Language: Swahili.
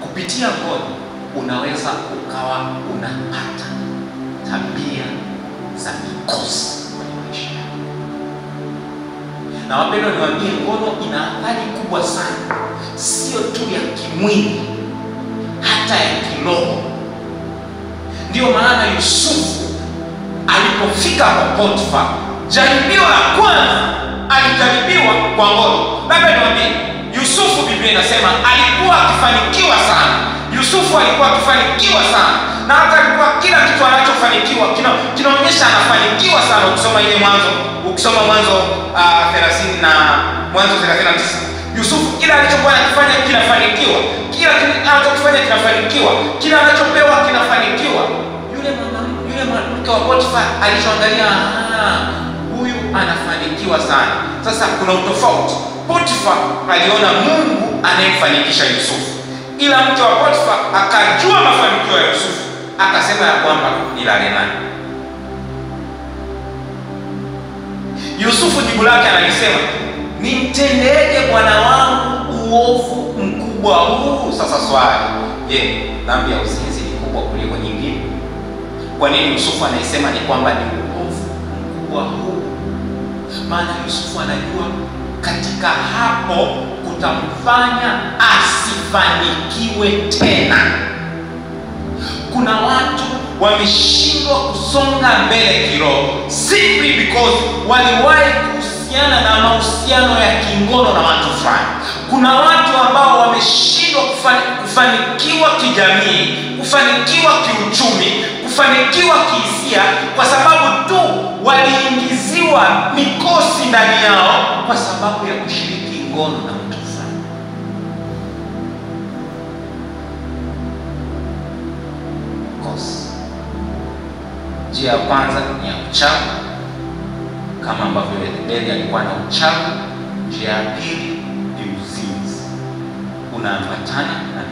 Kupitia ngono unaweza ukawa unapata tabia za mikosi kwenye maisha yako. Na wapendwa, niwaambie, ngono ina athari kubwa sana, sio tu ya kimwili, hata ya kiroho. Ndiyo maana Yusufu alipofika kwa Potifa, jaribio la kwanza alijaribiwa kwa ngono. Labda niwambie Yusufu, Biblia inasema alikuwa akifanikiwa sana. Yusufu alikuwa akifanikiwa sana, na hata alikuwa kila kitu anachofanikiwa kinaonyesha anafanikiwa sana. Ukisoma ile Mwanzo, ukisoma Mwanzo uh, na Mwanzo 39 Yusufu kila alichokuwa anakifanya kinafanikiwa, kila anachokifanya kinafanikiwa, kila anachopewa kinafanikiwa. Yule mama yule mwanamke wa Potifa alichoangalia, ah, anafanikiwa sana. Sasa kuna utofauti. Potifa aliona Mungu anayemfanikisha Yusufu, ila mke wa Potifa akajua mafanikio ya Yusufu, akasema ya kwamba nilale naye. Yusufu jibu lake analisema, nimtendeje bwana wangu uovu mkubwa huu? Sasa swali, je, dhambi ya uzinzi ni kubwa kuliko nyingine? Kwa nini Yusufu anaisema ni kwamba ni uovu mkubwa huu? Maana Yusufu anajua katika hapo kutamfanya asifanikiwe tena. Kuna watu wameshindwa kusonga mbele kiroho simply because waliwahi kuhusiana na mahusiano ya kingono na watu fulani. Kuna watu ambao wameshindwa kufani, kufanikiwa kijamii, kufanikiwa kiuchumi, kufanikiwa kihisia kwa sababu tu waliingiziwa mikosi ndani yao kwa sababu ya kushiriki ngono na mtu fulani. Mikosi. Njia ya kwanza ni ya uchawi, kama ambavyo Yezebeli alikuwa na uchawi. Njia ya pili ni uzinzi, unaambatana na